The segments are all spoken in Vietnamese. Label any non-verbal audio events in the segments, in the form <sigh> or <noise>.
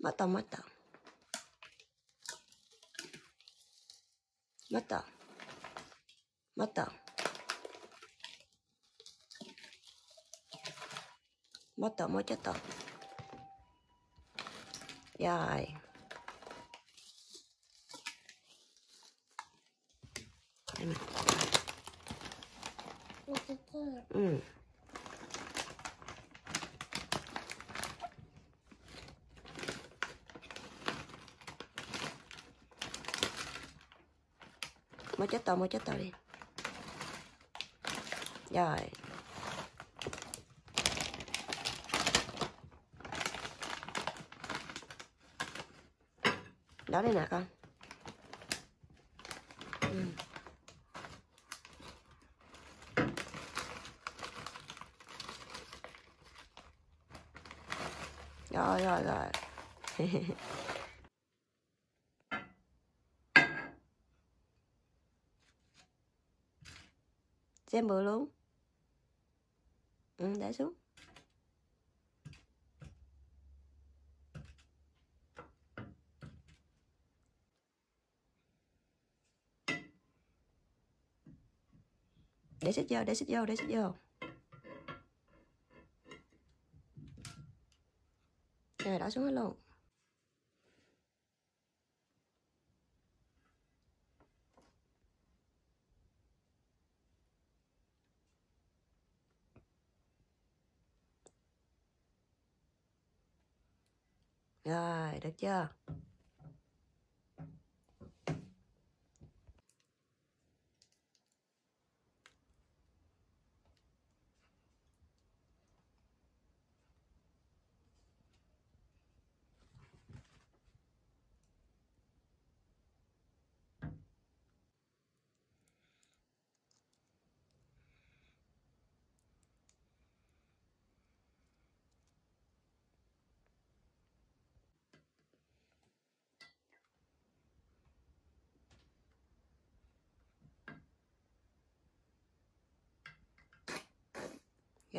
またまた。また。また。また、もうちょっと。やーい。うん。Mochito, mochito đi Rồi. Đó đây nè con. Rồi rồi rồi. <laughs> Xem bự luôn. Ừ, để xuống. Để xích vô, để xích vô, để xích vô. Rồi, đổ xuống hết luôn. Rồi, được chưa?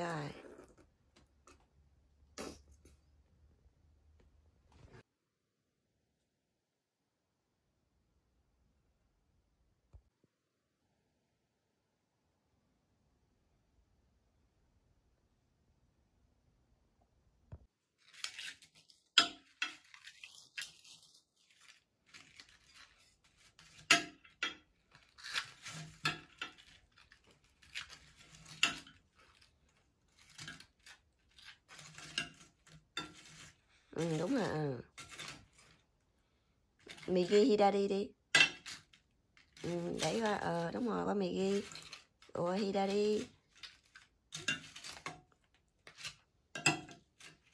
Rồi. Ừ, đúng rồi. ừ. Mì ghi Hidari đi. Ừ, đẩy qua ờ đúng rồi qua mì ghi. Ủa Hidari.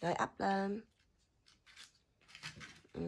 Rồi ấp lên. Ừ.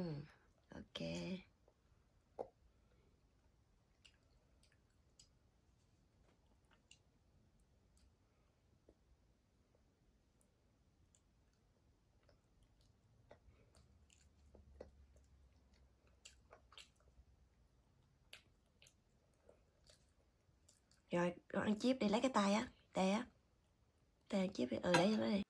응. ok. Rồi, con ăn chip đi, lấy cái tay á tè á. Tay ăn chip đi. Ừ để cho nó đi.